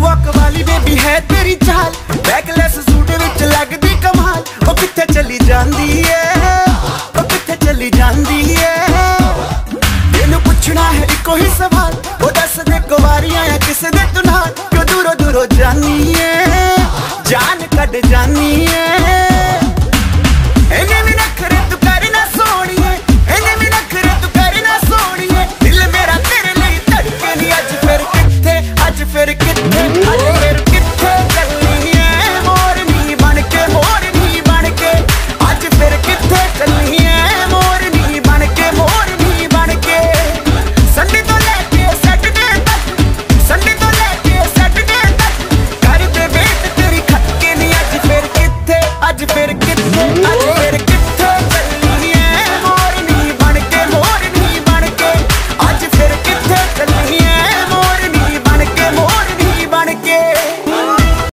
ਵਾਕ ਵਾਲੀ ਬੇਬੀ ਹੈ ਤੇਰੀ ਚਾਲ। ਬੈਕਲੈਸ ਸੂਟ ਵਿੱਚ ਲੱਗਦੀ ਕਮਾਲ। ਉਹ ਕਿੱਥੇ ਚਲੀ ਜਾਂਦੀ ਏ? ਉਹ ਕਿੱਥੇ ਚਲੀ ਜਾਂਦੀ ਏ? ਮੈਨੂੰ ਪੁੱਛਣਾ ਹੈ ਇੱਕੋ ਹੀ ਸਵਾਲ। ਉਹ ਦੱਸ ਦੇ ਕੁਵਾਰੀਆਂ ਆ ਕਿਸੇ ਦੇ ਤੂੰ ਨਾਲ। ਕਿਉਂ ਦੂਰੋਂ ਦੂਰੋਂ ਜਾਨੀ ਏ? ਜਾਨ ਕੱਢ ਜਾਨੀ ਏ।